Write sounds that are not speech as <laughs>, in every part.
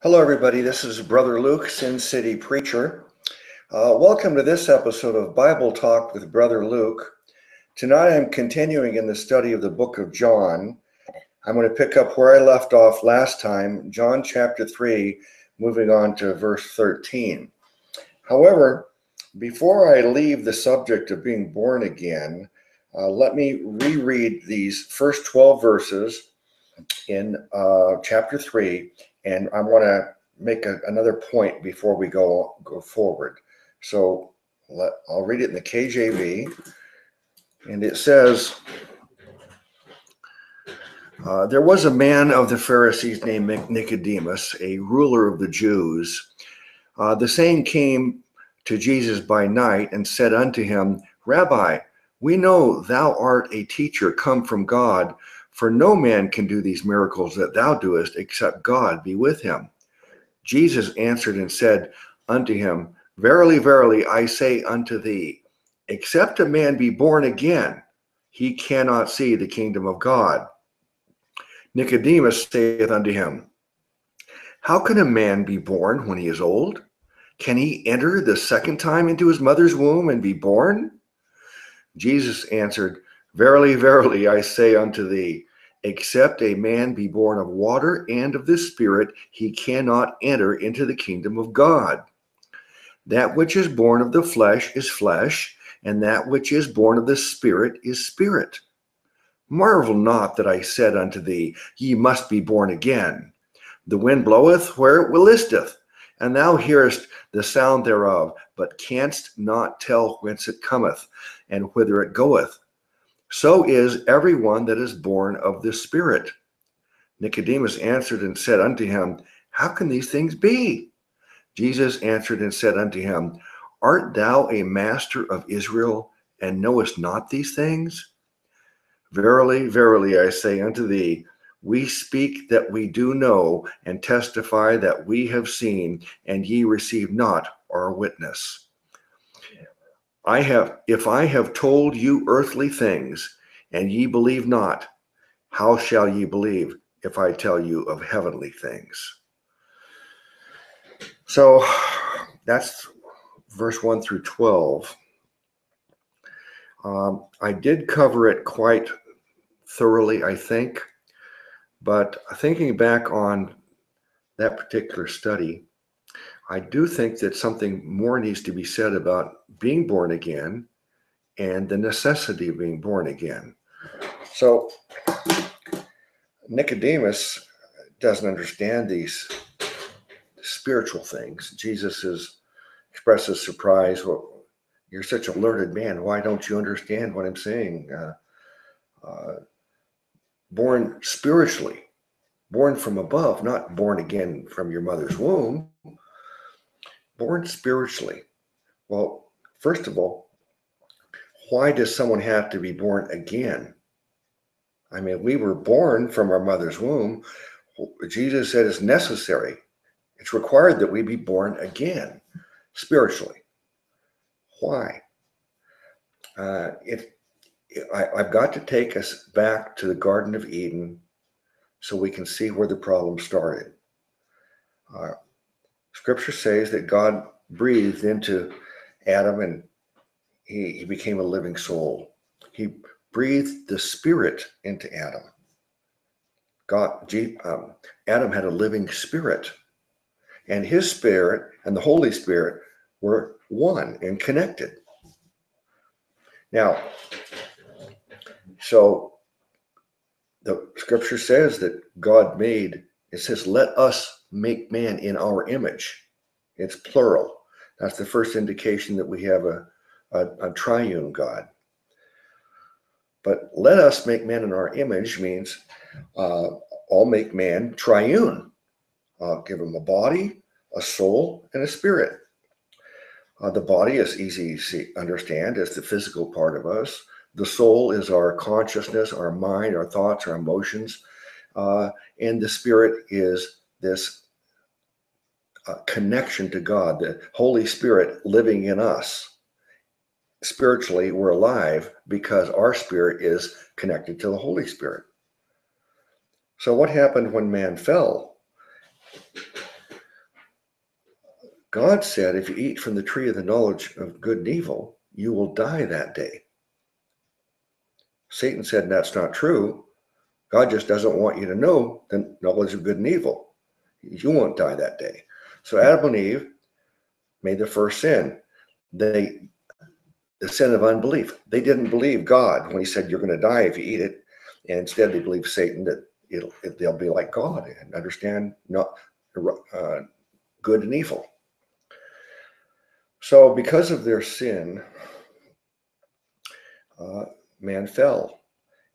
Hello, everybody. This is Brother Luke, Sin City Preacher. Uh, welcome to this episode of Bible Talk with Brother Luke. Tonight I'm continuing in the study of the book of John. I'm going to pick up where I left off last time, John chapter 3, moving on to verse 13. However, before I leave the subject of being born again, uh, let me reread these first 12 verses in uh, chapter 3 and I want to make a, another point before we go go forward. So let, I'll read it in the KJV, and it says, uh, "There was a man of the Pharisees named Nicodemus, a ruler of the Jews. Uh, the same came to Jesus by night and said unto him, Rabbi, we know thou art a teacher come from God." For no man can do these miracles that thou doest except God be with him. Jesus answered and said unto him, Verily, verily, I say unto thee, except a man be born again, he cannot see the kingdom of God. Nicodemus saith unto him, How can a man be born when he is old? Can he enter the second time into his mother's womb and be born? Jesus answered, Verily, verily, I say unto thee, Except a man be born of water and of the Spirit, he cannot enter into the kingdom of God. That which is born of the flesh is flesh, and that which is born of the Spirit is spirit. Marvel not that I said unto thee, Ye must be born again. The wind bloweth where it listeth, and thou hearest the sound thereof, but canst not tell whence it cometh, and whither it goeth. So is everyone that is born of the Spirit. Nicodemus answered and said unto him, How can these things be? Jesus answered and said unto him, Art thou a master of Israel, and knowest not these things? Verily, verily, I say unto thee, we speak that we do know, and testify that we have seen, and ye receive not our witness. I have, if I have told you earthly things, and ye believe not, how shall ye believe if I tell you of heavenly things? So that's verse 1 through 12. Um, I did cover it quite thoroughly, I think, but thinking back on that particular study, I do think that something more needs to be said about being born again and the necessity of being born again. So, Nicodemus doesn't understand these spiritual things. Jesus is expresses surprise. Well, you're such a learned man. Why don't you understand what I'm saying? Uh, uh, born spiritually, born from above, not born again from your mother's womb born spiritually. Well, first of all, why does someone have to be born again? I mean, we were born from our mother's womb. Jesus said it's necessary, it's required that we be born again spiritually. Why? Uh, if I, I've got to take us back to the Garden of Eden so we can see where the problem started. Uh, Scripture says that God breathed into Adam and he, he became a living soul. He breathed the spirit into Adam. God, um, Adam had a living spirit, and his spirit and the Holy Spirit were one and connected. Now, so the scripture says that God made, it says, let us make man in our image. It's plural. That's the first indication that we have a, a, a triune God. But let us make man in our image means uh, I'll make man triune. Uh, give him a body, a soul, and a spirit. Uh, the body is easy to understand as the physical part of us. The soul is our consciousness, our mind, our thoughts, our emotions. Uh, and the spirit is this uh, connection to God, the Holy Spirit living in us. Spiritually, we're alive because our spirit is connected to the Holy Spirit. So, what happened when man fell? God said, if you eat from the tree of the knowledge of good and evil, you will die that day. Satan said, that's not true. God just doesn't want you to know the knowledge of good and evil. You won't die that day. So Adam and Eve made the first sin. They the sin of unbelief. They didn't believe God when he said you're going to die if you eat it. And instead they believed Satan that it'll it, they'll be like God and understand not uh, good and evil. So because of their sin, uh, man fell.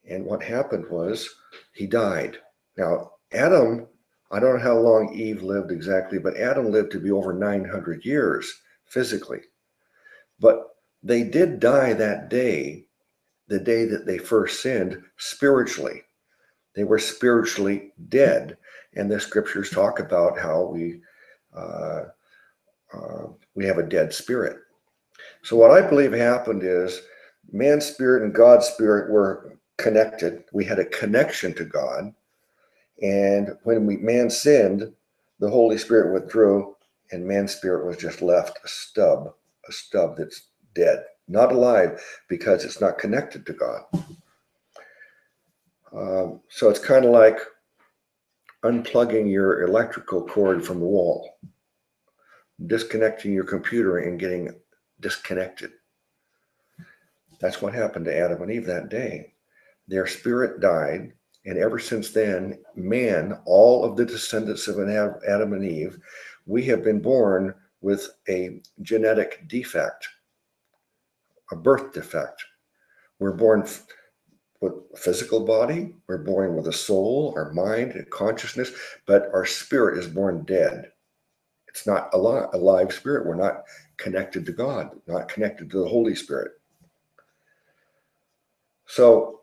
And what happened was he died. Now, Adam, I don't know how long Eve lived exactly, but Adam lived to be over 900 years physically. But they did die that day, the day that they first sinned, spiritually. They were spiritually dead. And the scriptures talk about how we uh, uh, we have a dead spirit. So what I believe happened is man's spirit and God's spirit were connected. We had a connection to God. And when we man sinned, the Holy Spirit withdrew, and man's spirit was just left a stub, a stub that's dead, not alive because it's not connected to God. Um, so it's kind of like unplugging your electrical cord from the wall, disconnecting your computer and getting disconnected. That's what happened to Adam and Eve that day. Their spirit died, and ever since then, man, all of the descendants of Adam and Eve, we have been born with a genetic defect, a birth defect. We're born with a physical body, we're born with a soul, our mind, and consciousness, but our spirit is born dead. It's not a alive spirit. We're not connected to God, not connected to the Holy Spirit. So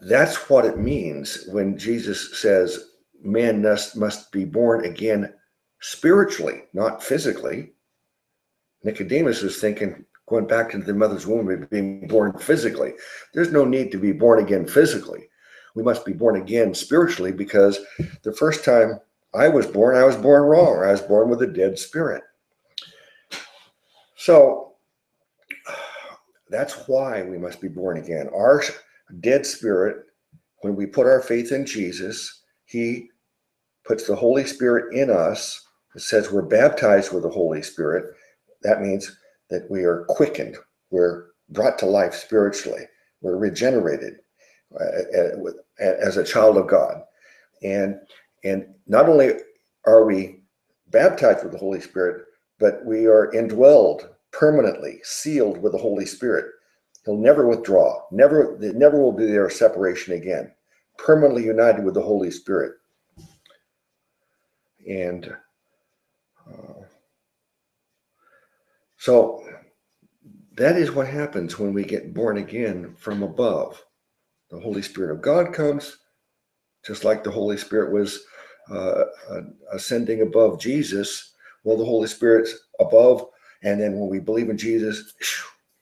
that's what it means when Jesus says man must, must be born again spiritually, not physically. Nicodemus is thinking, going back into the mother's womb, being born physically. There's no need to be born again physically. We must be born again spiritually because the first time I was born, I was born wrong. I was born with a dead spirit. So that's why we must be born again. Our dead spirit, when we put our faith in Jesus, He puts the Holy Spirit in us. It says we're baptized with the Holy Spirit. That means that we are quickened, we're brought to life spiritually, we're regenerated uh, as a child of God. And, and not only are we baptized with the Holy Spirit, but we are indwelled permanently sealed with the Holy Spirit. He'll never withdraw. Never, never will be there a separation again. Permanently united with the Holy Spirit. And uh, so that is what happens when we get born again from above. The Holy Spirit of God comes, just like the Holy Spirit was uh, uh ascending above Jesus. Well, the Holy Spirit's above and then when we believe in Jesus,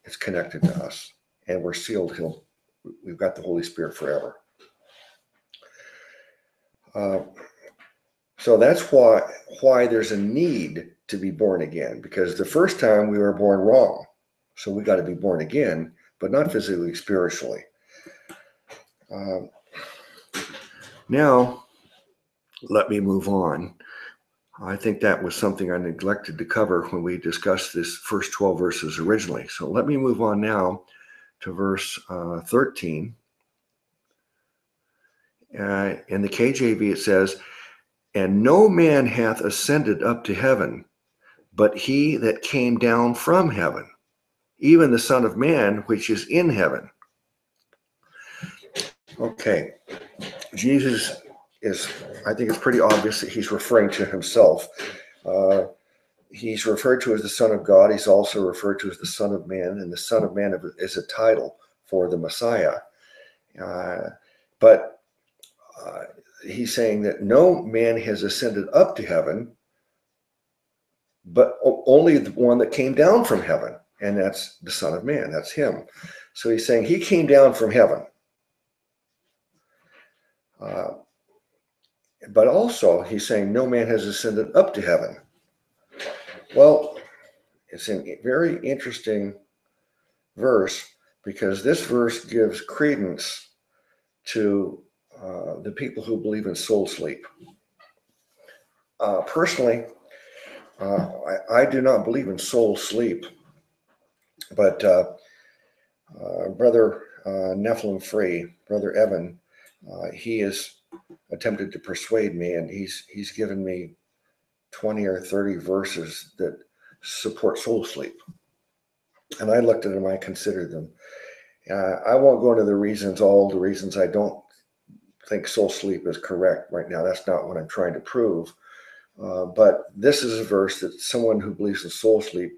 it's connected to us and we're sealed. He'll, we've got the Holy Spirit forever. Uh, so that's why why there's a need to be born again because the first time we were born wrong, so we got to be born again, but not physically, spiritually. Um, now, let me move on. I think that was something I neglected to cover when we discussed this first 12 verses originally. So let me move on now to verse uh, 13. Uh, in the KJV, it says, And no man hath ascended up to heaven, but he that came down from heaven, even the Son of Man, which is in heaven. Okay, Jesus is, I think it's pretty obvious that he's referring to himself. Uh, he's referred to as the Son of God. He's also referred to as the Son of Man, and the Son of Man is a title for the Messiah. Uh, but uh, he's saying that no man has ascended up to heaven, but only the one that came down from heaven, and that's the Son of Man. That's him. So he's saying he came down from heaven. Uh, but also, he's saying no man has ascended up to heaven. Well, it's a very interesting verse because this verse gives credence to uh, the people who believe in soul sleep. Uh, personally, uh, I, I, do not believe in soul sleep, but uh, uh, Brother uh, Nephilim Free, Brother Evan, he has attempted to persuade me, and he's he's given me twenty or thirty verses that support soul sleep. And I looked at them, I considered them. Uh, I won't go into the reasons, all the reasons I don't think soul sleep is correct right now. That's not what I'm trying to prove. Uh, but this is a verse that someone who believes in soul sleep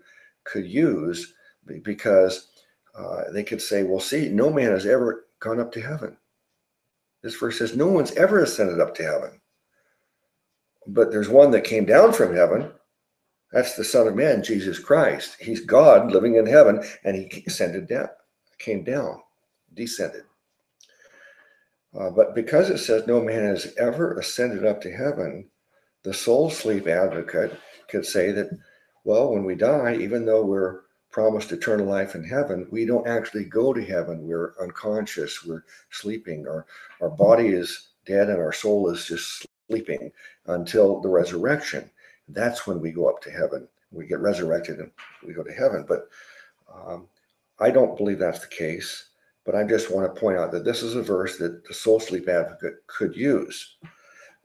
could use because uh, they could say, well, see, no man has ever gone up to heaven. This verse says, no one's ever ascended up to heaven. But there's one that came down from heaven, that's the Son of Man, Jesus Christ. He's God living in heaven, and he ascended down, came down, descended. Uh, but because it says no man has ever ascended up to heaven, the soul sleep advocate could say that, well, when we die, even though we're promised eternal life in heaven, we don't actually go to heaven. We're unconscious, we're sleeping, our, our body is dead, and our soul is just sleeping until the resurrection that's when we go up to heaven. We get resurrected and we go to heaven. But um, I don't believe that's the case. But I just want to point out that this is a verse that the soul sleep advocate could use.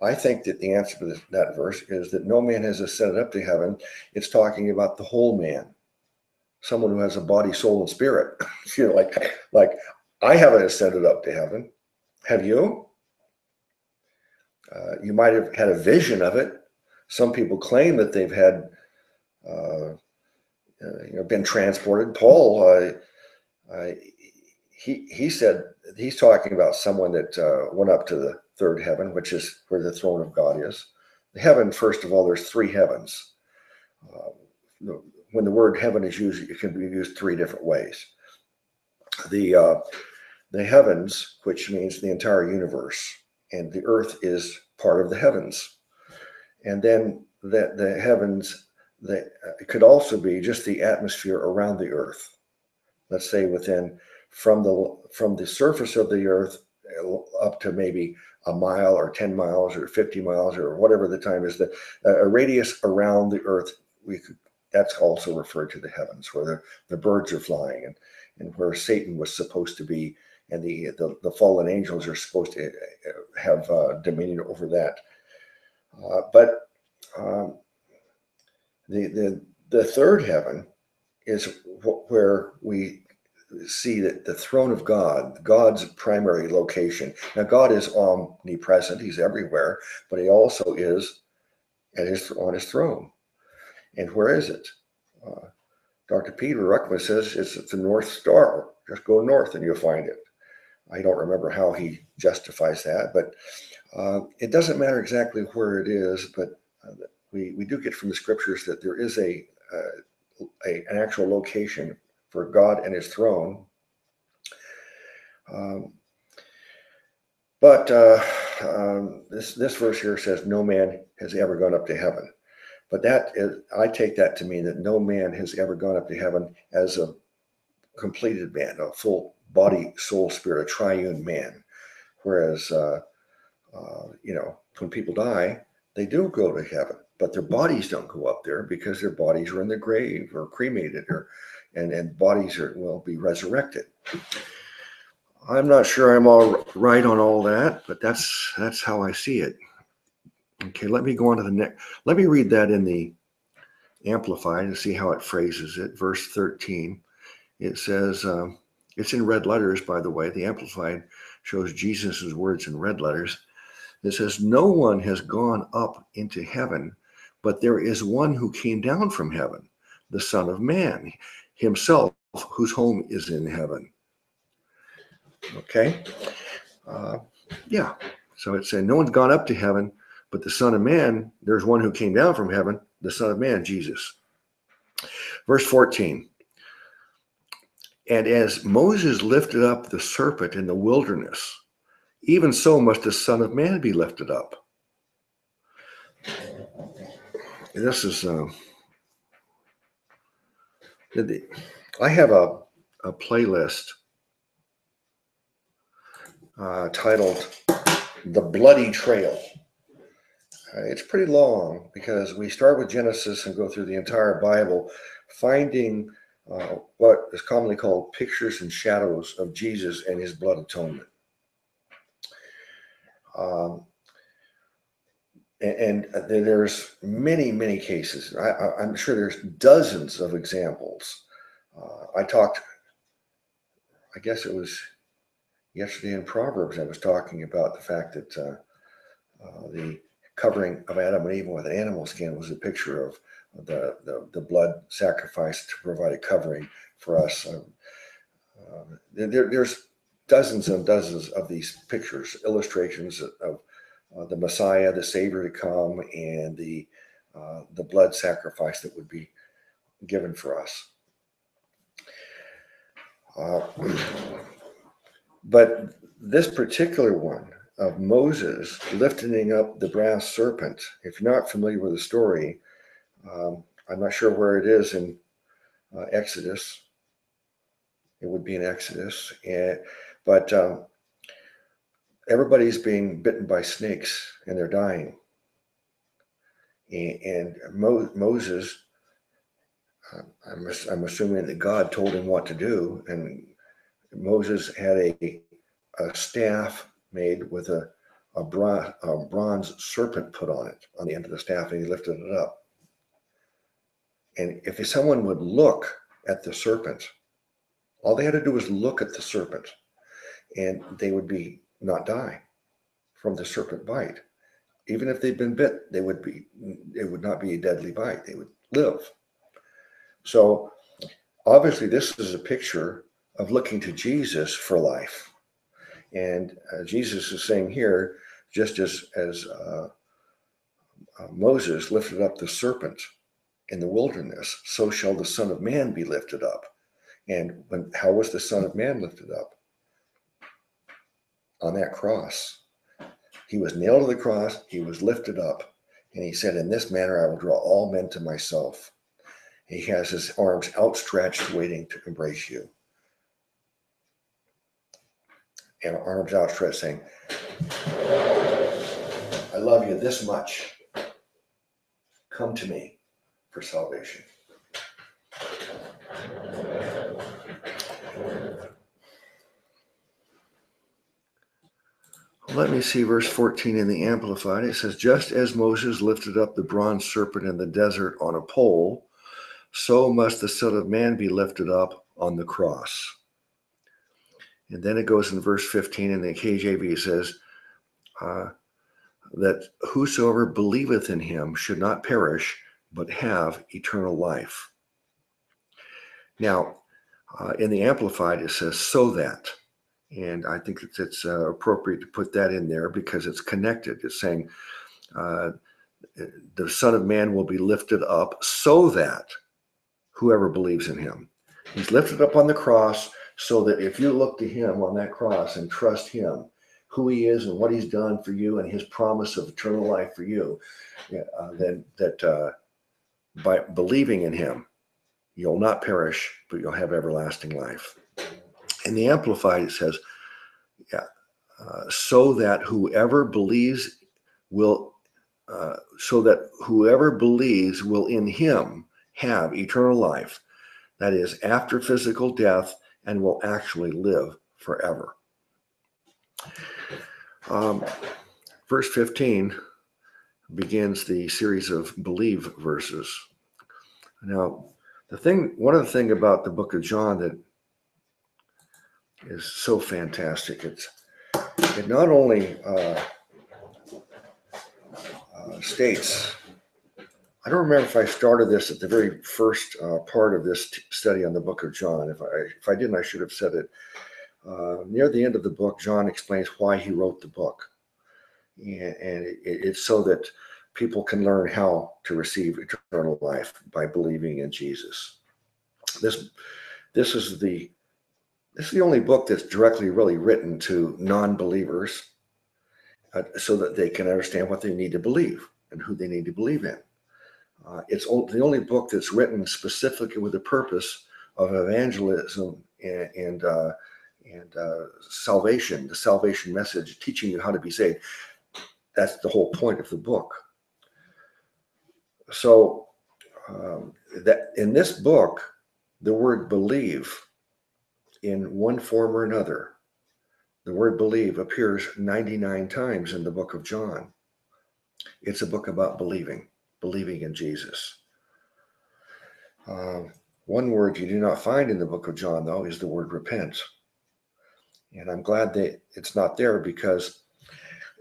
I think that the answer to this, that verse is that no man has ascended up to heaven. It's talking about the whole man, someone who has a body, soul, and spirit. <laughs> you know, like like I haven't ascended up to heaven. Have you? Uh, you might have had a vision of it, some people claim that they've had, uh, uh, you know, been transported. Paul, uh, uh, he he said he's talking about someone that uh, went up to the third heaven, which is where the throne of God is. The heaven, first of all, there's three heavens. When the word heaven is used, it can be used three different ways. The uh, the heavens, which means the entire universe, and the earth is part of the heavens and then that the heavens that uh, could also be just the atmosphere around the earth let's say within from the from the surface of the earth uh, up to maybe a mile or 10 miles or 50 miles or whatever the time is the a radius around the earth we could that's also referred to the heavens where the, the birds are flying and and where satan was supposed to be and the the, the fallen angels are supposed to uh, have uh, dominion over that uh, but um, the, the, the third heaven is where we see that the throne of God, God's primary location. Now, God is omnipresent; He's everywhere, but He also is at His on His throne. And where is it? Uh, Dr. Peter Ruckman says it's at the North Star. Just go north and you'll find it. I don't remember how he justifies that, but uh, it doesn't matter exactly where it is, but uh, we, we do get from the scriptures that there is a, uh, a an actual location for God and his throne. Um, but uh, um, this, this verse here says, No man has ever gone up to heaven. But that is, I take that to mean that no man has ever gone up to heaven as a completed man, a full body, soul, spirit, a triune man. Whereas uh, uh, you know, when people die, they do go to heaven, but their bodies don't go up there because their bodies are in the grave or cremated or and, and bodies are will be resurrected. I'm not sure I'm all right on all that, but that's that's how I see it. Okay, let me go on to the next. Let me read that in the Amplified and see how it phrases it. Verse 13. It says, um, it's in red letters, by the way. The Amplified shows Jesus' words in red letters. It says, No one has gone up into heaven, but there is one who came down from heaven, the Son of Man, himself, whose home is in heaven. Okay? Uh, yeah. So it's saying no one's gone up to heaven, but the Son of Man, there's one who came down from heaven, the Son of Man, Jesus. Verse 14. And as Moses lifted up the serpent in the wilderness, even so must the Son of Man be lifted up. This is uh, I have a, a playlist uh, titled The Bloody Trail. Uh, it's pretty long because we start with Genesis and go through the entire Bible, finding uh, what is commonly called pictures and shadows of Jesus and his blood atonement. Um, and, and, there's many, many cases. I, am sure there's dozens of examples. Uh, I talked, I guess it was yesterday in Proverbs, I was talking about the fact that uh, uh, the covering of Adam and Eve with an animal skin was a picture of the, the, the blood sacrifice to provide a covering for us. Um, uh, there, there's dozens and dozens of these pictures, illustrations of uh, the Messiah, the Savior to come, and the uh, the blood sacrifice that would be given for us. Uh, <clears throat> but this particular one of Moses lifting up the brass serpent, if you're not familiar with the story, um, I'm not sure where it is in uh, Exodus. It would be in Exodus, and, but um, everybody's being bitten by snakes and they're dying. And, and Mo, Moses, uh, I'm, I'm assuming that God told him what to do, and Moses had a, a staff made with a, a, bronze, a bronze serpent put on it on the end of the staff, and he lifted it up. And if someone would look at the serpent, all they had to do was look at the serpent, and they would be not die from the serpent bite. Even if they'd been bit, they would be it would not be a deadly bite. They would live. So obviously this is a picture of looking to Jesus for life. And uh, Jesus is saying here, just as as uh, uh, Moses lifted up the serpent in the wilderness, so shall the Son of Man be lifted up. And when how was the Son of Man lifted up? on that cross. He was nailed to the cross, he was lifted up, and he said, In this manner I will draw all men to myself. He has his arms outstretched, waiting to embrace you. And arms outstretched, saying, I love you this much. Come to me for salvation. Let me see verse 14 in the Amplified. It says, Just as Moses lifted up the bronze serpent in the desert on a pole, so must the Son of Man be lifted up on the cross. And then it goes in verse 15 in the KJV says, uh, that whosoever believeth in him should not perish, but have eternal life. Now, uh, in the Amplified, it says, so that. And I think it's, it's uh, appropriate to put that in there because it's connected. It's saying uh, the Son of Man will be lifted up so that whoever believes in him. He's lifted up on the cross so that if you look to him on that cross and trust him, who he is and what he's done for you and his promise of eternal life for you, uh, then that uh, by believing in him, you'll not perish, but you'll have everlasting life. In the Amplified, it says, yeah, uh, so that whoever believes will, uh, so that whoever believes will in him have eternal life, that is, after physical death, and will actually live forever. Um, verse 15 begins the series of believe verses. Now, the thing, one of the thing about the book of John that is so fantastic. It's it not only uh, uh, states. I don't remember if I started this at the very first uh, part of this t- study on the Book of John. If I if I didn't, I should have said it. Uh, near the end of the book, John explains why he wrote the book, and, and it, it's so that people can learn how to receive eternal life by believing in Jesus. This this is the this is the only book that's directly really written to non-believers uh, so that they can understand what they need to believe and who they need to believe in. Uh, it's the only book that's written specifically with the purpose of evangelism and and, uh, and uh, salvation, the salvation message, teaching you how to be saved. That's the whole point of the book. So um, that in this book, the word believe in one form or another, the word believe appears 99 times in the book of John. It's a book about believing, believing in Jesus. Uh, one word you do not find in the book of John, though, is the word repent. And I'm glad that it's not there because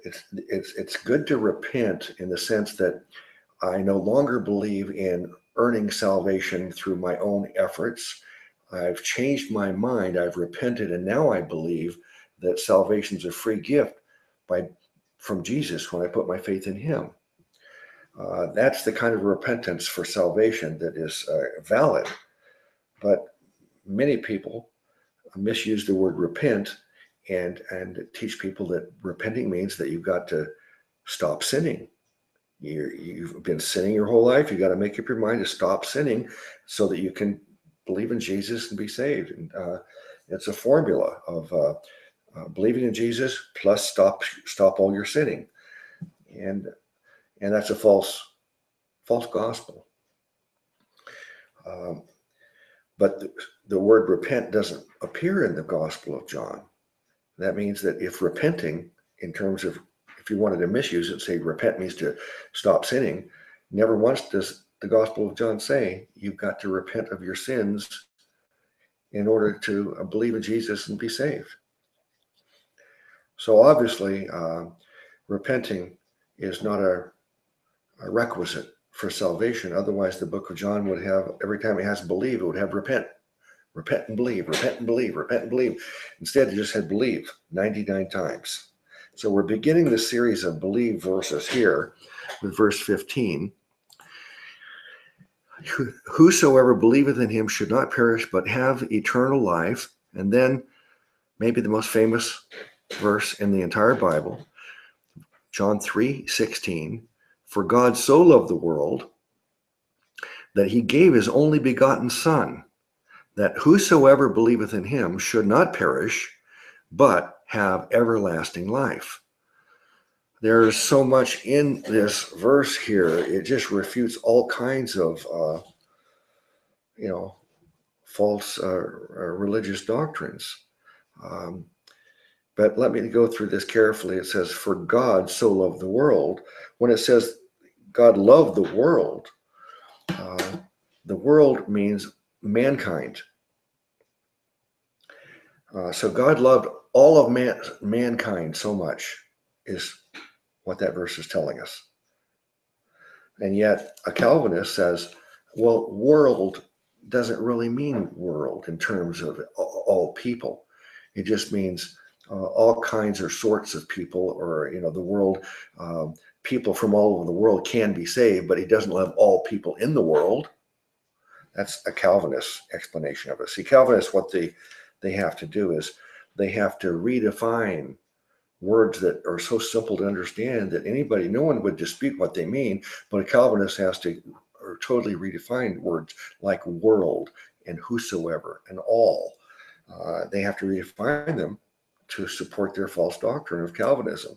it's it's it's good to repent in the sense that I no longer believe in earning salvation through my own efforts. I've changed my mind. I've repented, and now I believe that salvation is a free gift by from Jesus when I put my faith in Him. Uh, that's the kind of repentance for salvation that is uh, valid. But many people misuse the word repent and and teach people that repenting means that you've got to stop sinning you have been sinning your whole life. You got to make up your mind to stop sinning so that you can believe in Jesus and be saved. And uh, it's a formula of uh, uh, believing in Jesus plus stop stop all your sinning, and and that's a false false gospel. Um, but the, the word repent doesn't appear in the Gospel of John. That means that if repenting, in terms of if you wanted to misuse it, say repent means to stop sinning. Never once does the Gospel of John say you've got to repent of your sins in order to uh, believe in Jesus and be saved. So obviously, uh, repenting is not a, a, requisite for salvation. Otherwise, the book of John would have every time it has believe, it would have repent, repent and believe, repent and believe, repent and believe. Instead, it just had believe 99 times. So we're beginning the series of believe verses here with verse 15. <laughs> Whosoever believeth in him should not perish, but have eternal life. And then, maybe the most famous verse in the entire Bible, John 3 16. For God so loved the world that he gave his only begotten Son, that whosoever believeth in him should not perish, but have everlasting life. There's so much in this verse here, it just refutes all kinds of, uh, you know, false uh, uh, religious doctrines. Um, but let me go through this carefully. It says, For God so loved the world. When it says God loved the world, uh, the world means mankind. Uh, so God loved all of man, mankind so much is what that verse is telling us. And yet a Calvinist says, well, world doesn't really mean world in terms of all people. It just means uh, all kinds or sorts of people, or you know, the world. Um, people from all over the world can be saved, but he doesn't love all people in the world. That's a Calvinist explanation of it. See, Calvinists, what they they have to do is they have to redefine words that are so simple to understand that anybody, no one would dispute what they mean, but a Calvinist has to totally redefine words like world and whosoever and all. Uh, they have to redefine them to support their false doctrine of Calvinism.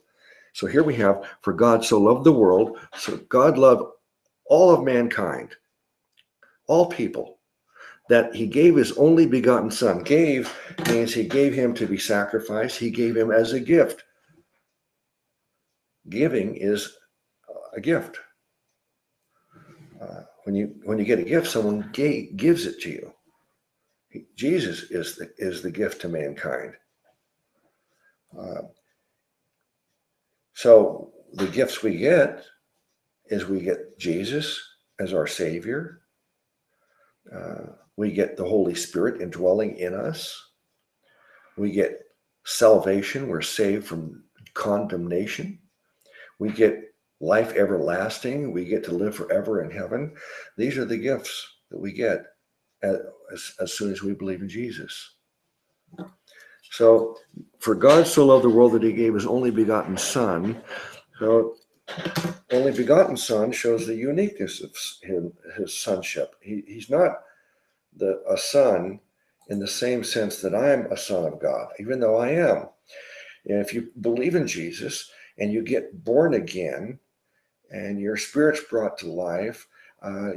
So here we have, for God so loved the world, so God loved all of mankind, all people, that he gave his only begotten son. Gave means he gave him to be sacrificed, he gave him as a gift. Giving is a gift. Uh, when you when you get a gift, someone gave, gives it to you. Jesus is the is the gift to mankind. Uh, so the gifts we get is we get Jesus as our Savior. Uh, we get the Holy Spirit indwelling in us. We get salvation. We're saved from condemnation. We get life everlasting. We get to live forever in heaven. These are the gifts that we get as, as soon as we believe in Jesus. So, for God so loved the world that he gave his only begotten Son. So, only begotten Son shows the uniqueness of his, his sonship. He, he's not the a son in the same sense that I'm a son of God, even though I am. And if you believe in Jesus and you get born again and your spirit's brought to life, uh,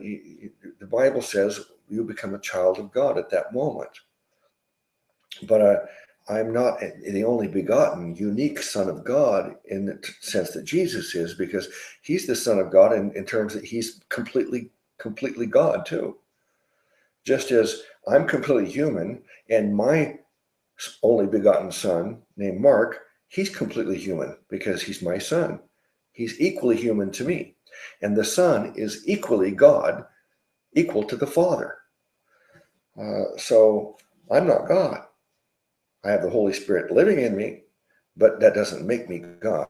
the Bible says you become a child of God at that moment. But uh, I'm not the only begotten, unique Son of God in the sense that Jesus is, because He's the Son of God in, in terms that He's completely, completely God too. Just as I'm completely human, and my only begotten Son, named Mark, he's completely human because he's my son. He's equally human to me. And the Son is equally God, equal to the Father. Uh, so I'm not God. I have the Holy Spirit living in me, but that doesn't make me God.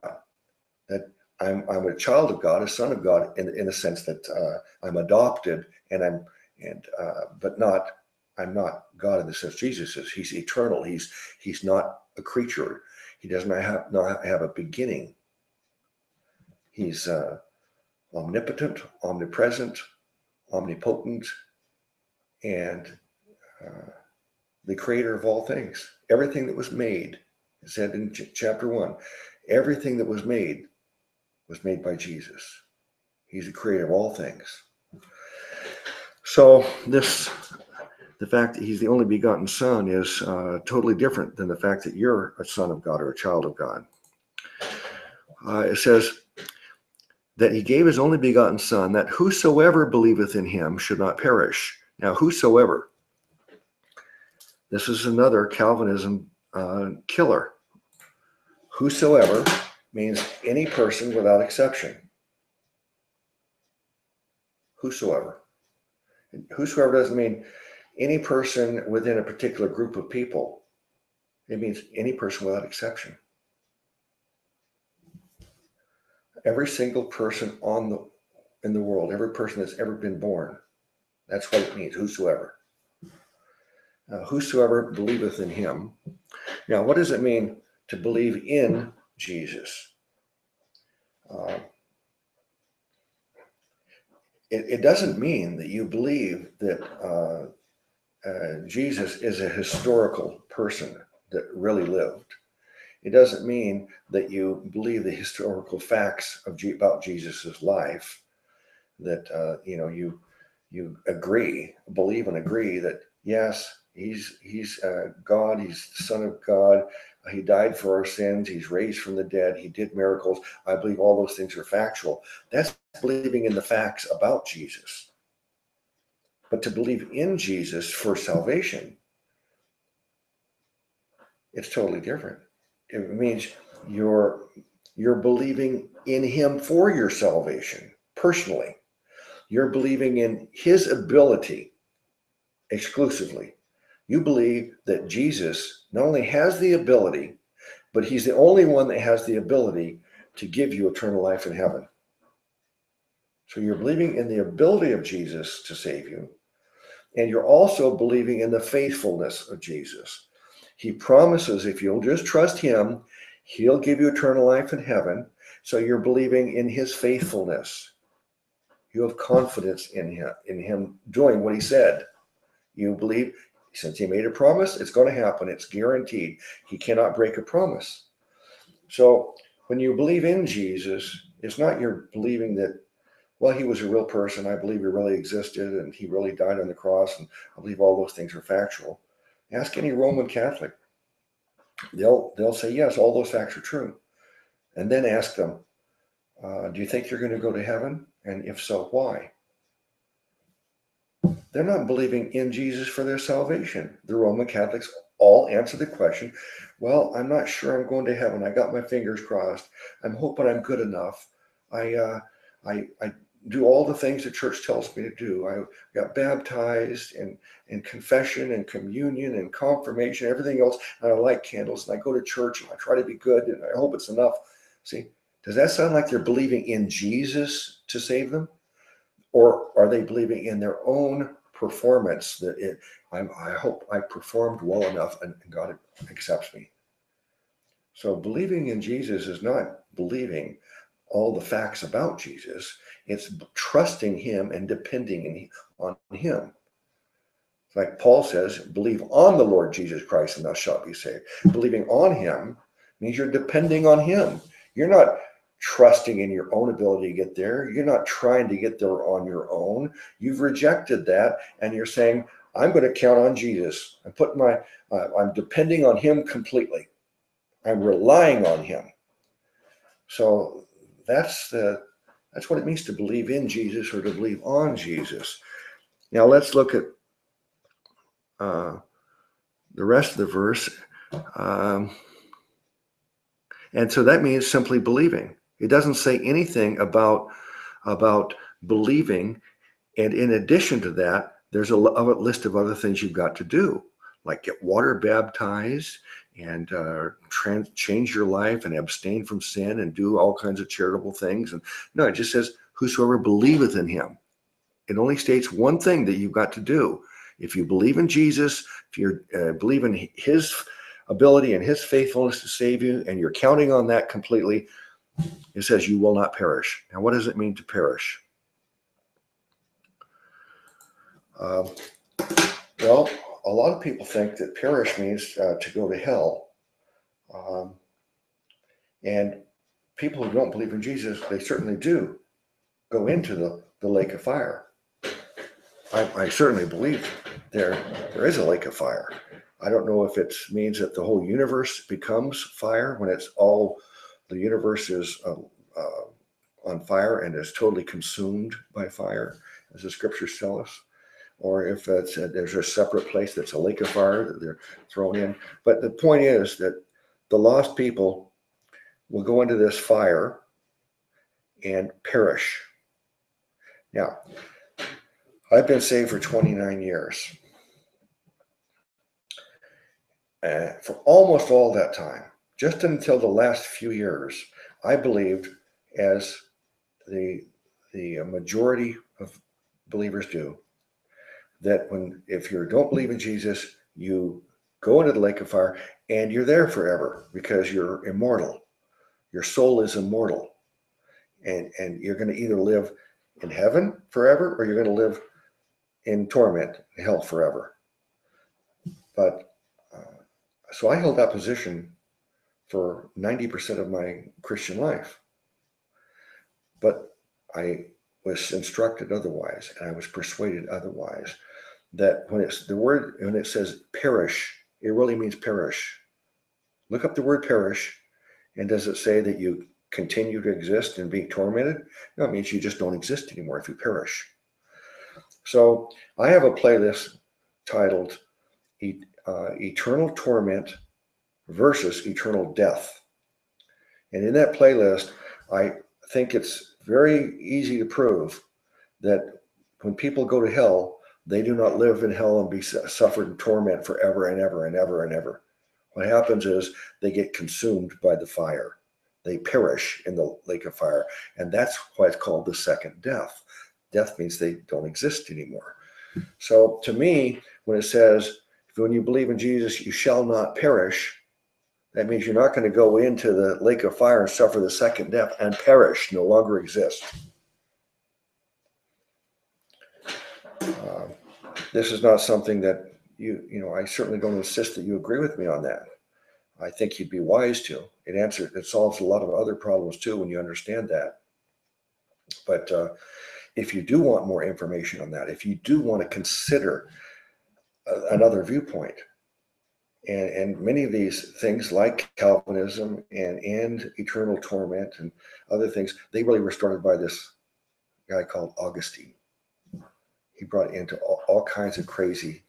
That I'm I'm a child of God, a son of God, in in the sense that uh, I'm adopted, and I'm and uh, but not I'm not God in the sense Jesus is. He's eternal. He's he's not a creature. He does not have not have a beginning. He's uh, omnipotent, omnipresent, omnipotent, and uh, the creator of all things. Everything that was made, it said in ch- chapter one, everything that was made was made by Jesus. He's the creator of all things. So this, the fact that he's the only begotten son is uh, totally different than the fact that you're a son of God or a child of God. Uh, it says that he gave his only begotten son that whosoever believeth in him should not perish. Now, whosoever, this is another Calvinism uh, killer. Whosoever means any person without exception. Whosoever. Whosoever doesn't mean any person within a particular group of people. It means any person without exception. Every single person on the in the world, every person that's ever been born. That's what it means, whosoever uh, whosoever believeth in him. Now, what does it mean to believe in Jesus? Uh, it, it, doesn't mean that you believe that uh, uh, Jesus is a historical person that really lived. It doesn't mean that you believe the historical facts of G- about Jesus's life. That uh, you know you you agree, believe, and agree that yes, He's he's uh, God. He's the Son of God. He died for our sins. He's raised from the dead. He did miracles. I believe all those things are factual. That's believing in the facts about Jesus. But to believe in Jesus for salvation, it's totally different. It means you're you're believing in Him for your salvation personally. You're believing in His ability exclusively you believe that Jesus not only has the ability, but he's the only one that has the ability to give you eternal life in heaven. So you're believing in the ability of Jesus to save you, and you're also believing in the faithfulness of Jesus. He promises if you'll just trust him, he'll give you eternal life in heaven. So you're believing in his faithfulness. You have confidence in him, in him doing what he said. You believe since he made a promise, it's going to happen. It's guaranteed. He cannot break a promise. So when you believe in Jesus, it's not you're believing that, well, he was a real person. I believe he really existed and he really died on the cross. And I believe all those things are factual. Ask any Roman Catholic. They'll they'll say, yes, all those facts are true. And then ask them, uh, do you think you're going to go to heaven? And if so, why? They're not believing in Jesus for their salvation. The Roman Catholics all answer the question well, I'm not sure I'm going to heaven. I got my fingers crossed. I'm hoping I'm good enough. I, uh, I, I do all the things the church tells me to do. I got baptized and, and confession and communion and confirmation, everything else. And I light candles and I go to church and I try to be good and I hope it's enough. See, does that sound like they're believing in Jesus to save them? Or are they believing in their own performance that it I, I hope I performed well enough and, God accepts me. So believing in Jesus is not believing all the facts about Jesus. It's trusting him and depending in, on him. Like Paul says, believe on the Lord Jesus Christ and thou shalt be saved. Believing on him means you're depending on him. You're not trusting in your own ability to get there. You're not trying to get there on your own. You've rejected that and you're saying, I'm going to count on Jesus. I'm putting my, uh, I'm depending on him completely. I'm relying on him. So that's the, that's what it means to believe in Jesus or to believe on Jesus. Now let's look at uh, the rest of the verse. Um, and so that means simply believing. It doesn't say anything about about believing. And in addition to that, there's a, list of other things you've got to do, like get water baptized and uh, trans- change your life and abstain from sin and do all kinds of charitable things. And no, it just says, "Whosoever believeth in Him." It only states one thing that you've got to do. If you believe in Jesus, if you uh, believe in His ability and His faithfulness to save you, and you're counting on that completely, it says you will not perish. Now, what does it mean to perish? Uh, well, a lot of people think that perish means uh, to go to hell. Um, and people who don't believe in Jesus, they certainly do go into the, the lake of fire. I, I certainly believe there there is a lake of fire. I don't know if it means that the whole universe becomes fire when it's all the universe is uh, uh, on fire and is totally consumed by fire, as the scriptures tell us, or if a, there's a separate place that's a lake of fire that they're thrown in. But the point is that the lost people will go into this fire and perish. Now, I've been saved for 29 years. Uh, for almost all that time, just until the last few years, I believed, as the the majority of believers do, that when if you don't believe in Jesus, you go into the lake of fire and you're there forever because you're immortal. Your soul is immortal, and and you're going to either live in heaven forever or you're going to live in torment, hell forever. But uh, so I held that position for 90% of my Christian life. But I was instructed otherwise, and I was persuaded otherwise. That when it's the word, when it says perish, it really means perish. Look up the word perish, and does it say that you continue to exist and be tormented? No, it means you just don't exist anymore if you perish. So I have a playlist titled uh, Eternal Torment versus Eternal Death. And in that playlist, I think it's very easy to prove that when people go to hell, they do not live in hell and be suffered in torment forever and ever and ever and ever. What happens is they get consumed by the fire. They perish in the lake of fire. And that's why it's called the second death death means they don't exist anymore. So to me, when it says, when you believe in Jesus, you shall not perish, that means you're not going to go into the lake of fire and suffer the second death and perish, no longer exist. Uh, this is not something that you, you know, I certainly don't insist that you agree with me on that. I think you'd be wise to. It answers, it solves a lot of other problems too when you understand that. But uh, if you do want more information on that, if you do want to consider a, another viewpoint, and, and many of these things like Calvinism and, and eternal torment and other things, they really were started by this guy called Augustine. He brought into all, all kinds of crazy,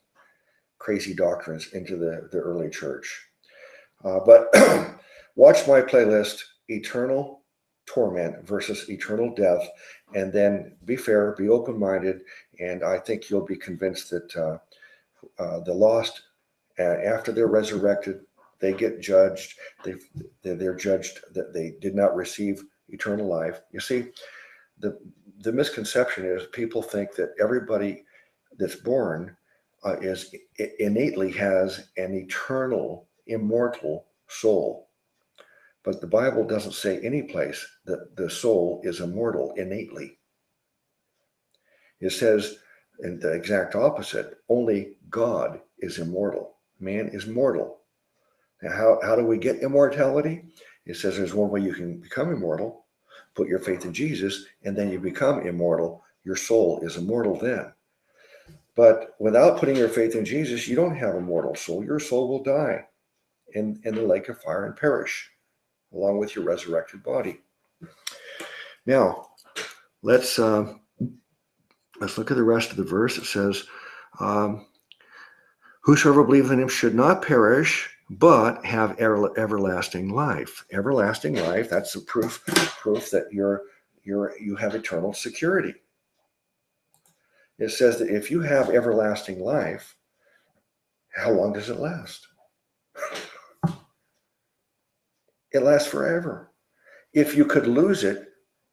crazy doctrines into the, the early church. Uh, but <clears throat> watch my playlist, Eternal torment versus eternal death. And then be fair, be open minded, and I think you'll be convinced that uh, uh, the lost, uh, after they're resurrected, they get judged. They they're judged that they did not receive eternal life. You see, the the misconception is people think that everybody that's born uh, is innately has an eternal, immortal soul. But the Bible doesn't say any place that the soul is immortal innately. It says And the exact opposite only God is immortal, man is mortal. Now, how, how do we get immortality? It says there's one way you can become immortal put your faith in Jesus, and then you become immortal. Your soul is immortal then. But without putting your faith in Jesus, you don't have a mortal soul. Your soul will die in, in the lake of fire and perish, along with your resurrected body. Now, let's uh, let's look at the rest of the verse. It says, um, "Whosoever believes in Him should not perish, but have ever, everlasting life. Everlasting life. That's the proof proof that you're you're you have eternal security. It says that if you have everlasting life, how long does it last? It lasts forever. If you could lose it,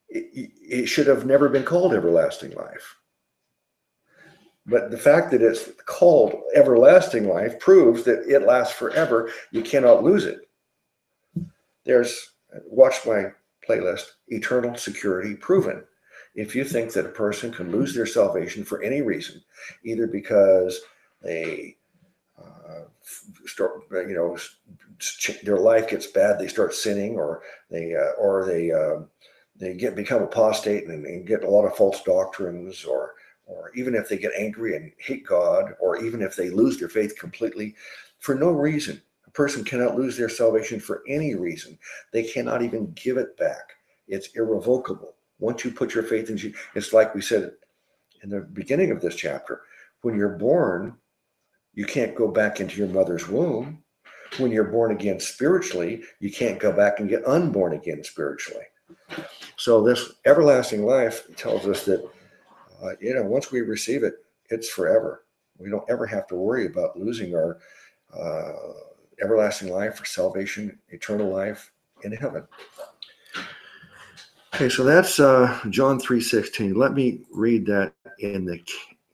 it, it should have never been called everlasting life. But the fact that it's called everlasting life proves that it lasts forever. You cannot lose it. There's, watch my playlist, Eternal Security Proven. If you think that a person can lose their salvation for any reason, either because they uh, start, you know, their life gets bad, they start sinning, or they, uh, or they, uh, they get become apostate and, and get a lot of false doctrines, or or even if they get angry and hate God, or even if they lose their faith completely for no reason. A person cannot lose their salvation for any reason. They cannot even give it back. It's irrevocable. Once you put your faith in Jesus, it's like we said in the beginning of this chapter. When you're born, you can't go back into your mother's womb. When you're born again spiritually, you can't go back and get unborn again spiritually. So, this everlasting life tells us that uh, you know, once we receive it, it's forever. We don't ever have to worry about losing our uh, everlasting life or salvation, eternal life in heaven. Okay, so that's uh, John 3.16. Let me read that in the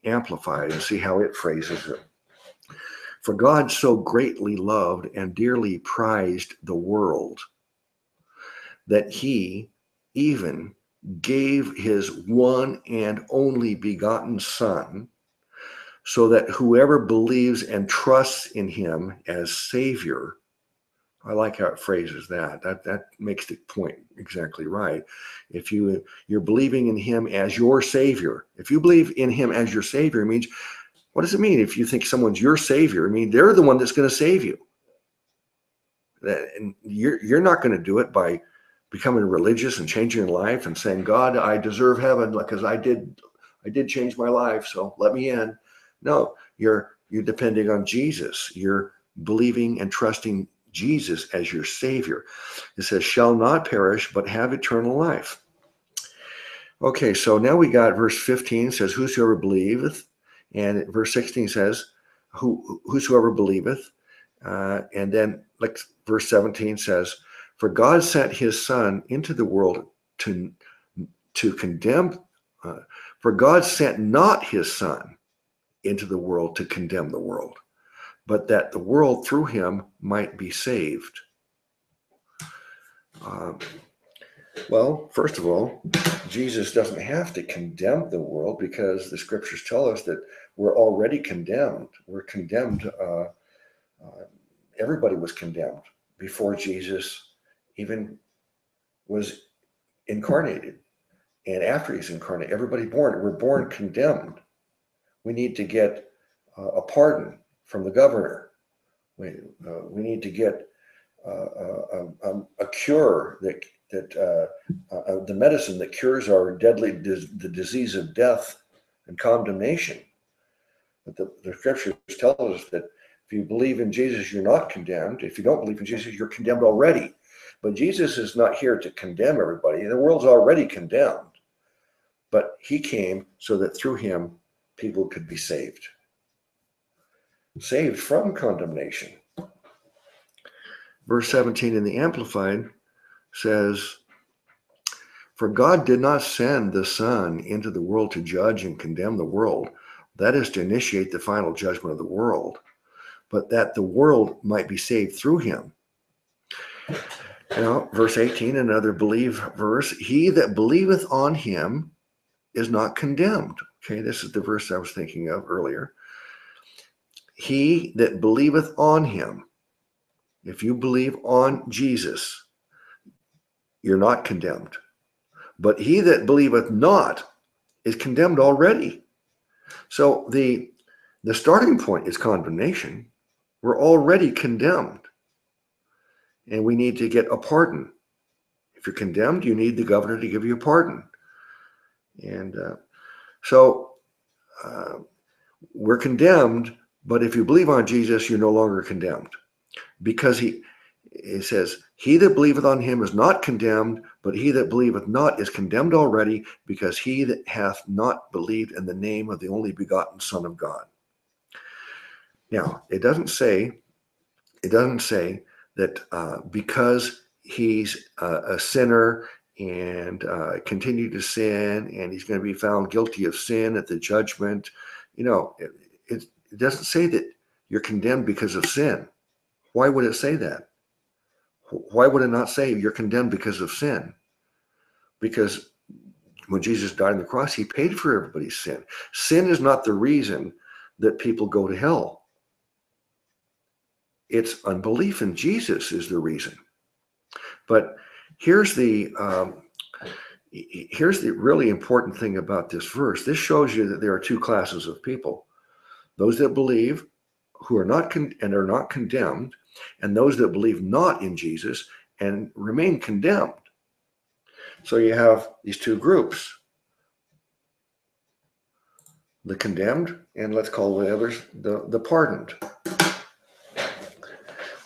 Amplified and see how it phrases it. For God so greatly loved and dearly prized the world that he even gave his one and only begotten Son, so that whoever believes and trusts in him as Savior, I like how it phrases that. That that makes the point exactly right. If you you're believing in him as your Savior, if you believe in him as your Savior, it means what does it mean if you think someone's your Savior? I mean they're the one that's going to save you. That, and you're you're not going to do it by becoming religious and changing your life and saying, God, I deserve heaven because I did I did change my life, so let me in. No, you're you're depending on Jesus. You're believing and trusting Jesus as your Savior. It says, shall not perish, but have eternal life. Okay, so now we got verse 15 says, Whosoever believeth, and verse 16 says, Who whosoever believeth, uh, and then like verse 17 says, for God sent his Son into the world to, to condemn, uh, for God sent not his Son into the world to condemn the world, but that the world through him might be saved. Um, well, first of all, Jesus doesn't have to condemn the world because the scriptures tell us that we're already condemned. We're condemned. Uh, uh, everybody was condemned before Jesus even was incarnated. And after he's incarnate, everybody born, we're born condemned. We need to get uh, a pardon from the governor. We, uh, we need to get uh, uh um, um, a cure that that uh, uh, the medicine that cures our deadly the disease of death and condemnation. But the, the scriptures tell us that if you believe in Jesus, you're not condemned. If you don't believe in Jesus, you're condemned already. But Jesus is not here to condemn everybody. The world's already condemned. But he came so that through him, people could be saved. Saved from condemnation. Verse 17 in the Amplified says, For God did not send the Son into the world to judge and condemn the world, that is to initiate the final judgment of the world, but that the world might be saved through him. Now, verse 18, another believe verse. He that believeth on him is not condemned. Okay, this is the verse I was thinking of earlier. He that believeth on him, if you believe on Jesus, you're not condemned. But he that believeth not is condemned already. So the the starting point is condemnation. We're already condemned. And we need to get a pardon. If you're condemned, you need the governor to give you a pardon. And uh, so uh, we're condemned, but if you believe on Jesus, you're no longer condemned because he, it says, He that believeth on him is not condemned, but he that believeth not is condemned already, because he that hath not believed in the name of the only begotten Son of God. Now, it doesn't say, it doesn't say that uh, because he's a sinner and uh, continue to sin and he's going to be found guilty of sin at the judgment, you know, it, it, it doesn't say that you're condemned because of sin. Why would it say that? Why would it not say you're condemned because of sin? Because when Jesus died on the cross, he paid for everybody's sin. Sin is not the reason that people go to hell. It's unbelief in Jesus is the reason. But here's the um, here's the really important thing about this verse. This shows you that there are two classes of people: those that believe, who are not con- and are not condemned, and those that believe not in Jesus and remain condemned. So you have these two groups the condemned, and let's call the others the, the pardoned.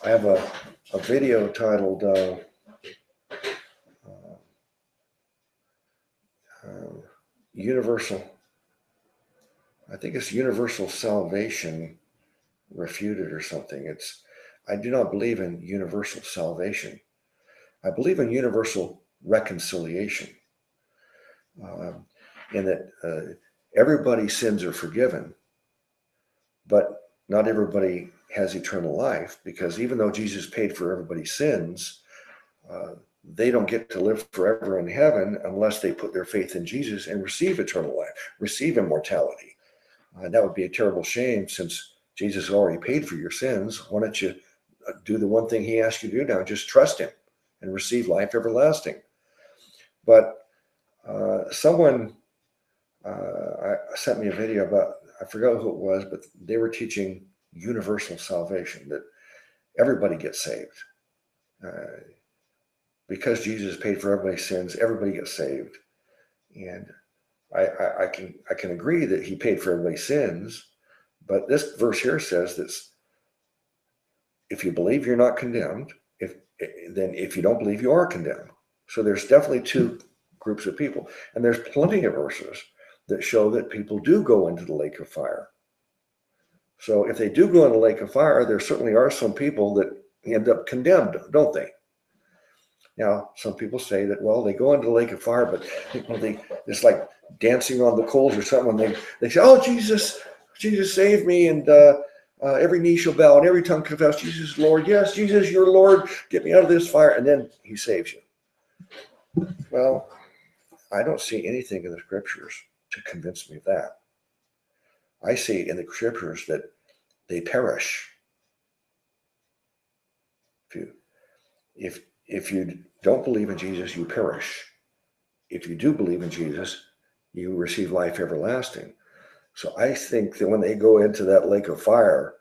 I have a, a video titled uh, uh, uh, Universal, I think it's Universal Salvation Refuted or something. It's I do not believe in universal salvation. I believe in universal reconciliation, um, in that uh, everybody's sins are forgiven, but not everybody has eternal life because even though Jesus paid for everybody's sins, uh, they don't get to live forever in heaven unless they put their faith in Jesus and receive eternal life, receive immortality. Uh, that would be a terrible shame since Jesus already paid for your sins. Why don't you do the one thing he asked you to do now just trust him and receive life everlasting but uh, someone uh, sent me a video about i forgot who it was but they were teaching universal salvation that everybody gets saved uh, because jesus paid for everybody's sins everybody gets saved and I, I, I can i can agree that he paid for everybody's sins but this verse here says that if you believe you're not condemned, if then if you don't believe you are condemned. So there's definitely two groups of people. And there's plenty of verses that show that people do go into the lake of fire. So if they do go in the lake of fire, there certainly are some people that end up condemned, don't they? Now, some people say that, well, they go into the lake of fire, but you they it's like dancing on the coals or something. They they say, "Oh, Jesus, Jesus, save me!" and uh, uh, every knee shall bow and every tongue confess Jesus Lord. Yes, Jesus, your Lord. Get me out of this fire. And then he saves you. Well, I don't see anything in the scriptures to convince me of that. I see in the scriptures that they perish. If you, if, if you don't believe in Jesus, you perish. If you do believe in Jesus, you receive life everlasting. So I think that when they go into that lake of fire,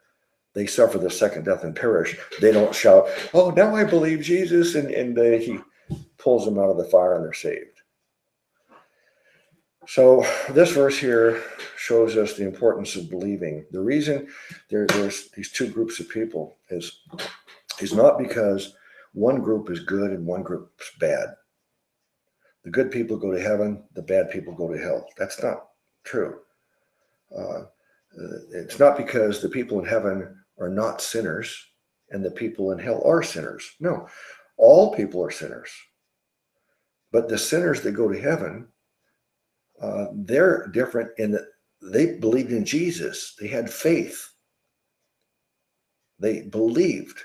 they suffer the second death and perish. They don't shout, "Oh, now I believe Jesus," and and he pulls them out of the fire and they're saved. So this verse here shows us the importance of believing. The reason there, there's these two groups of people is is not because one group is good and one group's bad. The good people go to heaven, the bad people go to hell. That's not true. Uh, it's not because the people in heaven are not sinners and the people in hell are sinners. No, all people are sinners. But the sinners that go to heaven, uh, they're different in that they believed in Jesus, they had faith, they believed.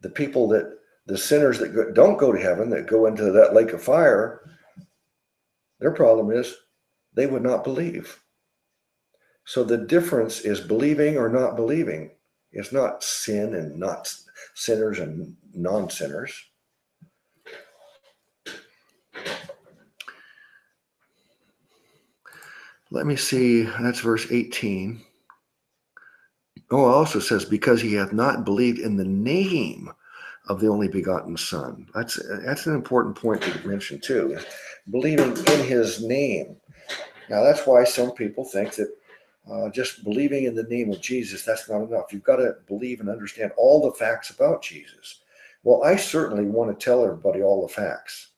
The people that, the sinners that go, don't go to heaven, that go into that lake of fire, their problem is they would not believe. So the difference is believing or not believing. It's not sin and not sinners and non sinners. Let me see. That's verse 18. Oh, it also says, because he hath not believed in the name of the only begotten Son. That's that's an important point to mention too. Believing in his name. Now that's why some people think that uh, just believing in the name of Jesus, that's not enough. You've got to believe and understand all the facts about Jesus. Well, I certainly want to tell everybody all the facts.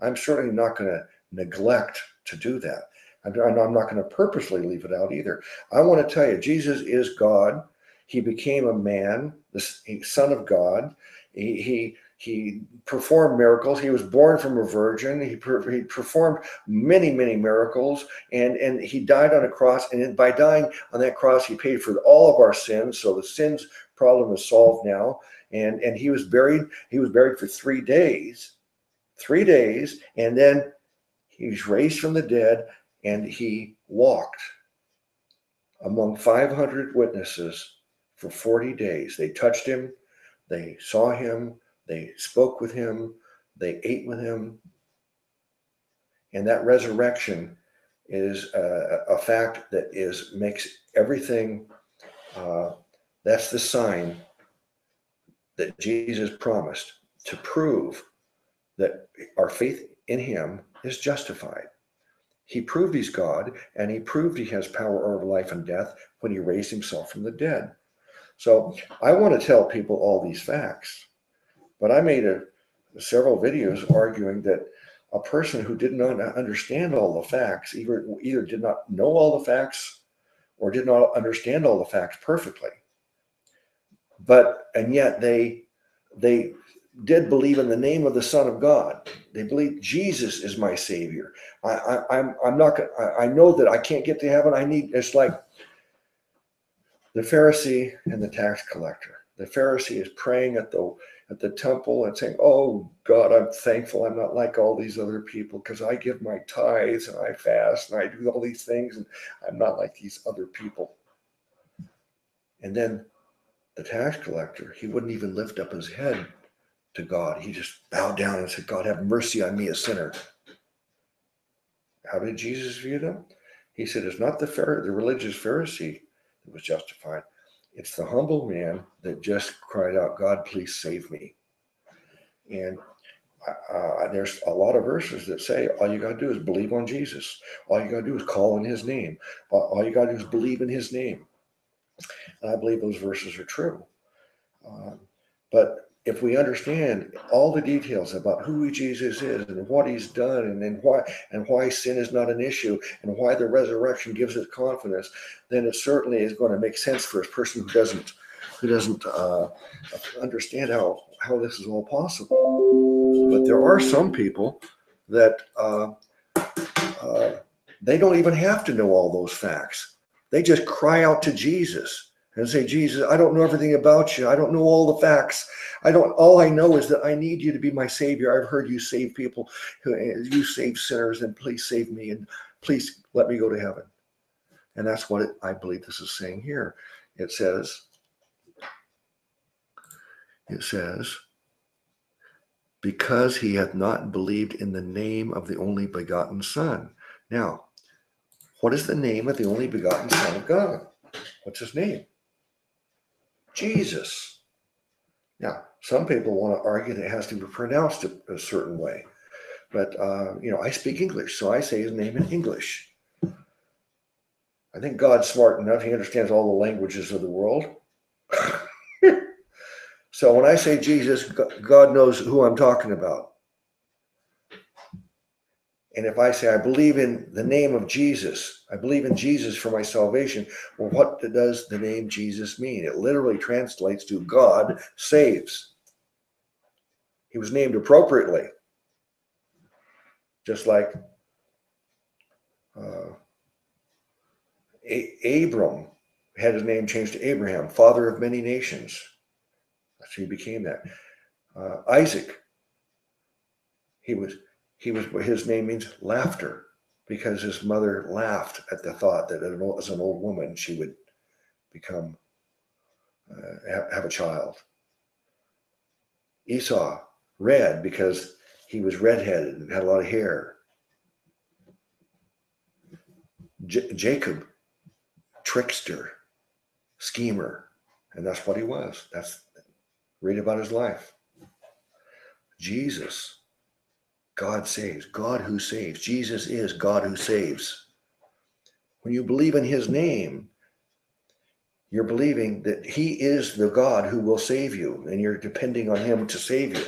I'm certainly not going to neglect to do that. I'm not going to purposely leave it out either. I want to tell you, Jesus is God. He became a man, the Son of God. He, he, he performed miracles. He was born from a virgin. He, per, he performed many, many miracles, and, and he died on a cross. And by dying on that cross, he paid for all of our sins. So the sins problem is solved now. And, and he was buried. He was buried for three days, three days, and then he was raised from the dead, and he walked among 500 witnesses for 40 days. They touched him, they saw him, they spoke with him, they ate with him. And that resurrection is a, a fact that is makes everything uh, that's the sign that Jesus promised to prove that our faith in him is justified. He proved he's God and he proved he has power over life and death when he raised himself from the dead. So I want to tell people all these facts, but I made a, several videos arguing that a person who did not understand all the facts, either, either did not know all the facts or did not understand all the facts perfectly. But and yet they they did believe in the name of the Son of God. They believe Jesus is my Savior. I, I, I'm I'm not. I, I know that I can't get to heaven. I need. It's like the Pharisee and the tax collector. The Pharisee is praying at the at the temple and saying, "Oh God, I'm thankful I'm not like all these other people because I give my tithes and I fast and I do all these things and I'm not like these other people." And then the tax collector, he wouldn't even lift up his head to God. He just bowed down and said, "God, have mercy on me, a sinner." How did Jesus view them? He said, "It's not the Pharaoh, the religious Pharisee that was justified. It's the humble man that just cried out, God, please save me. And uh, uh there's a lot of verses that say all you got to do is believe on Jesus. All you got to do is call in his name. All you got to do is believe in his name. And I believe those verses are true. Uh, but if we understand all the details about who Jesus is and what he's done and, and why and why sin is not an issue and why the resurrection gives us confidence, then it certainly is going to make sense for a person who doesn't who doesn't uh, understand how how this is all possible. But there are some people that uh, uh, they don't even have to know all those facts. They just cry out to Jesus and say, Jesus, I don't know everything about you. I don't know all the facts. I don't, all I know is that I need you to be my savior. I've heard you save people, eh, you save sinners, and please save me and please let me go to heaven. And that's what it, I believe this is saying here. It says, it says, because he hath not believed in the name of the only begotten Son. Now, what is the name of the only begotten Son of God? What's his name? Jesus. Now, some people want to argue that it has to be pronounced a, a certain way. But, uh, you know, I speak English, so I say his name in English. I think God's smart enough. He understands all the languages of the world. <laughs> so when I say Jesus, God knows who I'm talking about. And if I say, I believe in the name of Jesus, I believe in Jesus for my salvation, well, what does the name Jesus mean? It literally translates to God saves. He was named appropriately, just like uh, a- Abram had his name changed to Abraham, father of many nations. That's he became that. Uh, Isaac, he was he was his name means laughter because his mother laughed at the thought that as an old woman she would become uh, have, a child. Esau red because he was redheaded and had a lot of hair. J- Jacob, trickster, schemer, and that's what he was. That's read about his life. Jesus, God saves, God who saves. Jesus is God who saves. When you believe in his name, you're believing that he is the God who will save you, and you're depending on him to save you.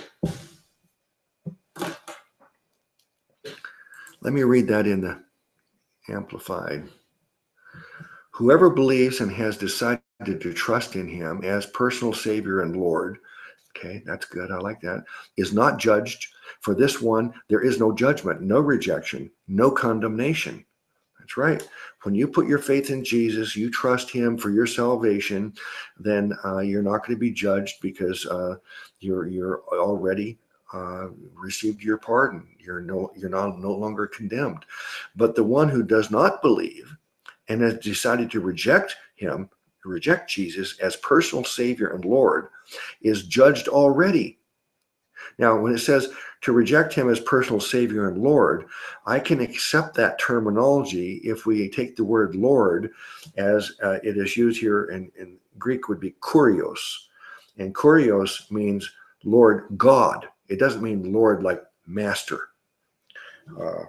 Let me read that in the Amplified. Whoever believes and has decided to trust in him as personal Savior and Lord, okay, that's good. I like that, is not judged. For this one, there is no judgment, no rejection, no condemnation. That's right. When you put your faith in Jesus, you trust Him for your salvation, then uh, you're not going to be judged because uh, you're you're already uh, received your pardon. You're no you're not no longer condemned. But the one who does not believe and has decided to reject Him, reject Jesus as personal Savior and Lord, is judged already. Now, when it says to reject him as personal savior and lord i can accept that terminology if we take the word lord as uh, it is used here in, in greek would be kurios. And kurios means lord god. It doesn't mean lord like master. Uh,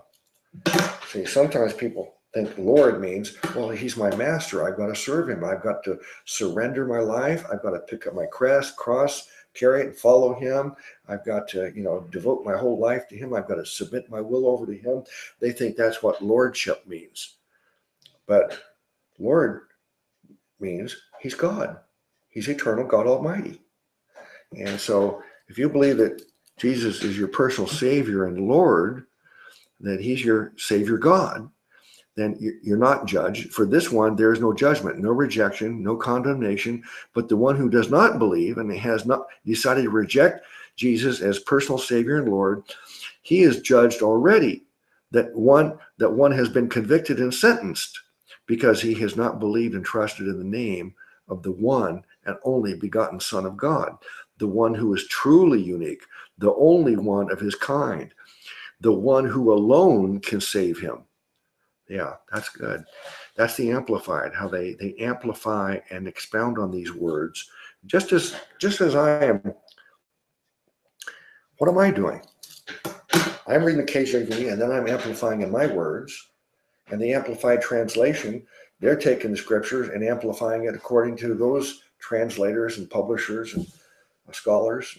see sometimes people think lord means well he's my master. I've got to serve him. I've got to surrender my life. I've got to pick up my cross cross carry it and follow him. I've got to, you know, devote my whole life to him. I've got to submit my will over to him. They think that's what lordship means. But Lord means he's God. He's eternal, God Almighty. And so if you believe that Jesus is your personal Savior and Lord, that he's your Savior God, then you're not judged. For this one, there is no judgment, no rejection, no condemnation. But the one who does not believe and has not decided to reject Jesus as personal Savior and Lord, he is judged already. That one that one has been convicted and sentenced because he has not believed and trusted in the name of the one and only begotten Son of God, the one who is truly unique, the only one of his kind, the one who alone can save him yeah, that's good. That's the amplified, how they they amplify and expound on these words. Just as just as I am, what am I doing? I'm reading the KJV and then I'm amplifying in my words. And the amplified translation, they're taking the scriptures and amplifying it according to those translators and publishers and scholars.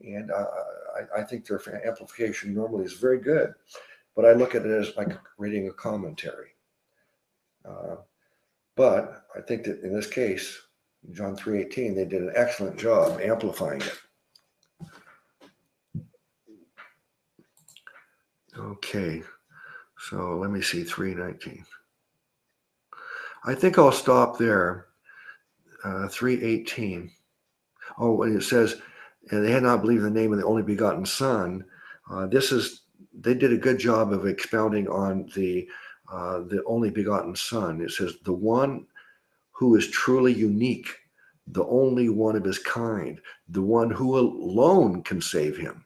And uh, I, I think their amplification normally is very good but I look at it as like reading a commentary. Uh, but I think that in this case, John 3:18, they did an excellent job amplifying it. Okay, so let me see 319. I think I'll stop there. Uh, 318. Oh, and it says, and they had not believed the name of the only begotten Son. Uh, this is they did a good job of expounding on the uh, the only begotten Son. It says the one who is truly unique, the only one of his kind, the one who alone can save him.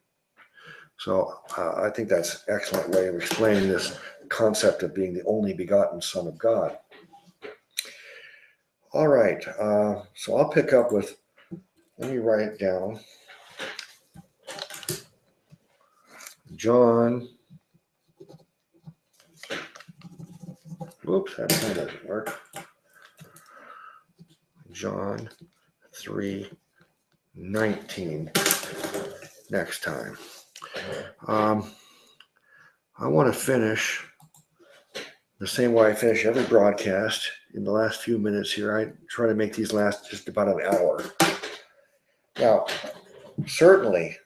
So uh, I think that's an excellent way of explaining this concept of being the only begotten Son of God. All right, uh, so I'll pick up with. Let me write it down. John. Whoops, that doesn't work. John 3 19 next time. Um, I want to finish the same way I finish every broadcast in the last few minutes here. I try to make these last just about an hour. Now, certainly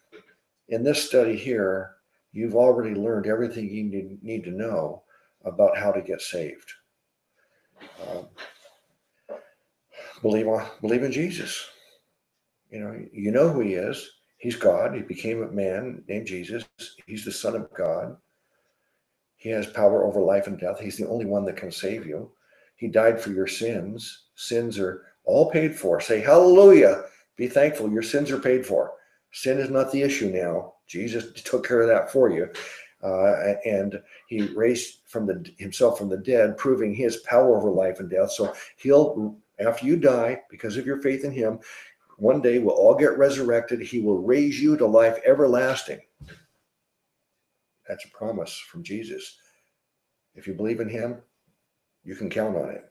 in this study here, you've already learned everything you need to know about how to get saved. Um, believe believe in Jesus. You know, you know who he is. He's God. He became a man named Jesus. He's the Son of God. He has power over life and death. He's the only one that can save you. He died for your sins. Sins are all paid for. Say hallelujah. Be thankful. Your sins are paid for. Sin is not the issue now. Jesus took care of that for you. Uh, and he raised from the himself from the dead, proving his power over life and death. So he'll, after you die, because of your faith in him, one day we'll all get resurrected. He will raise you to life everlasting. That's a promise from Jesus. If you believe in him, you can count on it.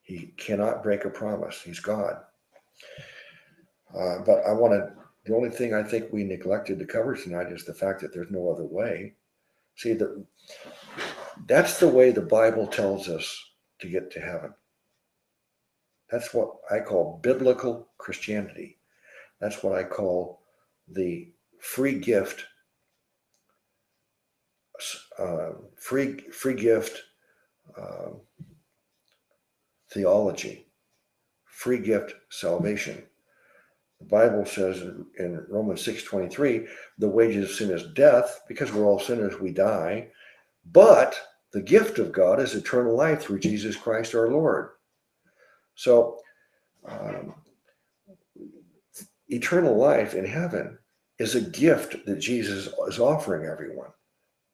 He cannot break a promise. He's God. Uh, but I want to, the only thing I think we neglected to cover tonight is the fact that there's no other way. See, the, that's the way the Bible tells us to get to heaven. That's what I call biblical Christianity. That's what I call the free gift, uh, free free gift uh, theology, free gift salvation. The Bible says in Romans 6:23, the wages of sin is death, because we're all sinners, we die. But the gift of God is eternal life through Jesus Christ our Lord. So, um, eternal life in heaven is a gift that Jesus is offering everyone.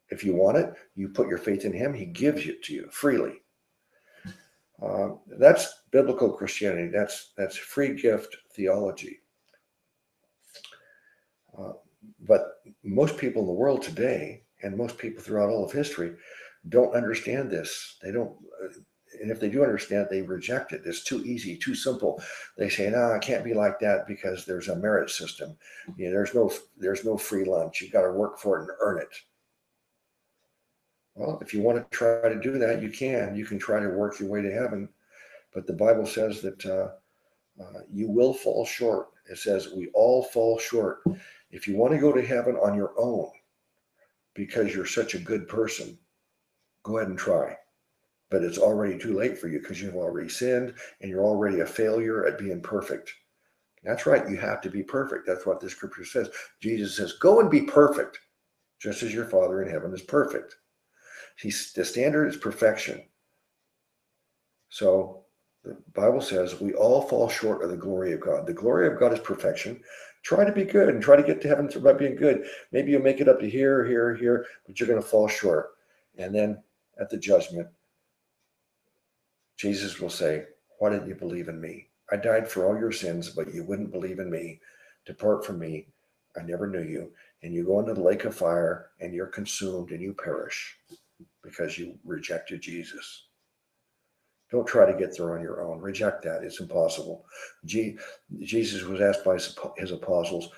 If you want it, you put your faith in Him, He gives it to you freely. Uh, that's biblical Christianity. That's that's free gift theology. Uh, but most people in the world today, and most people throughout all of history, don't understand this. They don't. Uh, and if they do understand they reject it. It's too easy, too simple. They say, "No, it can't be like that because there's a merit system. You know, there's no there's no free lunch. You've got to work for it and earn it." Well, if you want to try to do that, you can. You can try to work your way to heaven, but the Bible says that uh, uh, you will fall short. It says we all fall short. If you want to go to heaven on your own because you're such a good person, go ahead and try but it's already too late for you because you've already sinned and you're already a failure at being perfect. That's right. You have to be perfect. That's what the scripture says. Jesus says, Go and be perfect, just as your Father in heaven is perfect. He's, the standard is perfection. So the Bible says we all fall short of the glory of God. The glory of God is perfection. Try to be good and try to get to heaven by being good. Maybe you'll make it up to here, here, here, but you're going to fall short. And then at the judgment, Jesus will say, Why didn't you believe in me? I died for all your sins, but you wouldn't believe in me. Depart from me. I never knew you. And you go into the lake of fire and you're consumed and you perish because you rejected Jesus. Don't try to get there on your own. Reject that. It's impossible. Jesus was asked by his apostles,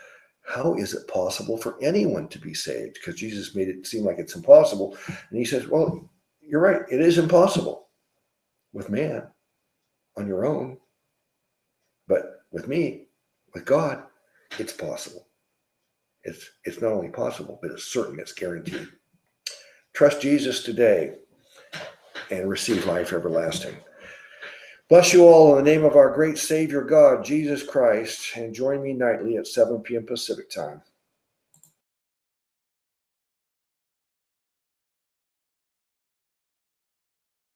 How is it possible for anyone to be saved? Because Jesus made it seem like it's impossible. And he says, Well, you're right. It is impossible with man on your own. But with me, with God, it's possible. It's, it's not only possible, but it's certain, it's guaranteed. Trust Jesus today and receive life everlasting. Bless you all in the name of our great Savior God, Jesus Christ, and join me nightly at 7 p.m. Pacific time.